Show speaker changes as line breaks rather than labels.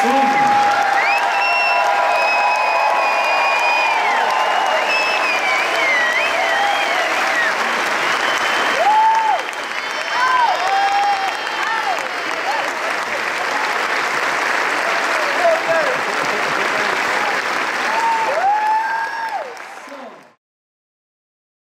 Song.